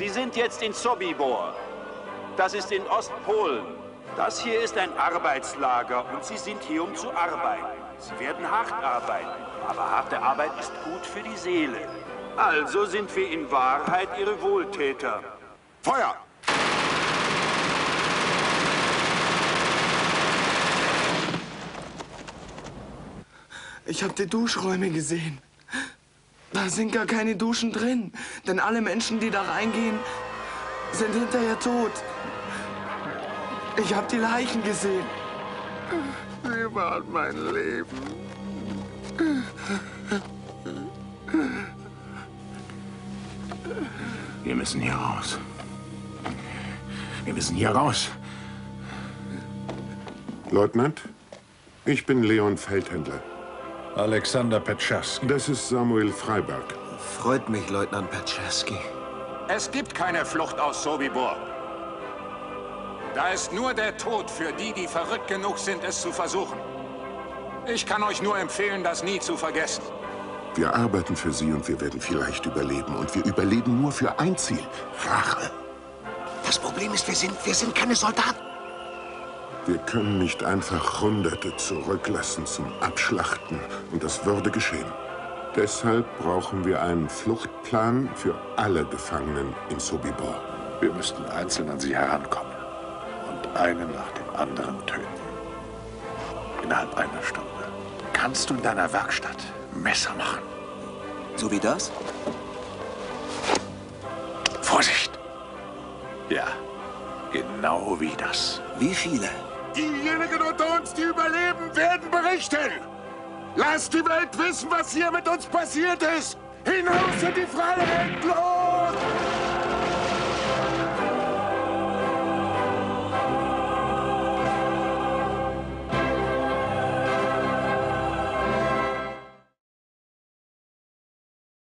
Sie sind jetzt in Sobibor. Das ist in Ostpolen. Das hier ist ein Arbeitslager und Sie sind hier, um zu arbeiten. Sie werden hart arbeiten, aber harte Arbeit ist gut für die Seele. Also sind wir in Wahrheit Ihre Wohltäter. Feuer! Ich habe die Duschräume gesehen. Da sind gar keine Duschen drin. Denn alle Menschen, die da reingehen, sind hinterher tot. Ich habe die Leichen gesehen. Sie waren mein Leben. Wir müssen hier raus. Wir müssen hier raus. Leutnant, ich bin Leon Feldhändler. Alexander Petscherski. Das ist Samuel Freiberg. Freut mich, Leutnant Petscherski. Es gibt keine Flucht aus Sobibor. Da ist nur der Tod für die, die verrückt genug sind, es zu versuchen. Ich kann euch nur empfehlen, das nie zu vergessen. Wir arbeiten für Sie und wir werden vielleicht überleben. Und wir überleben nur für ein Ziel. Rache. Das Problem ist, wir sind, wir sind keine Soldaten. Wir können nicht einfach Hunderte zurücklassen zum Abschlachten. Und das würde geschehen. Deshalb brauchen wir einen Fluchtplan für alle Gefangenen in Sobibor. Wir müssten einzeln an sie herankommen und einen nach dem anderen töten. Innerhalb einer Stunde. Kannst du in deiner Werkstatt Messer machen? So wie das? Vorsicht! Ja, genau wie das. Wie viele? Diejenigen unter uns, die überleben, werden berichten. Lasst die Welt wissen, was hier mit uns passiert ist. Hinaus in die Freiheit! Los!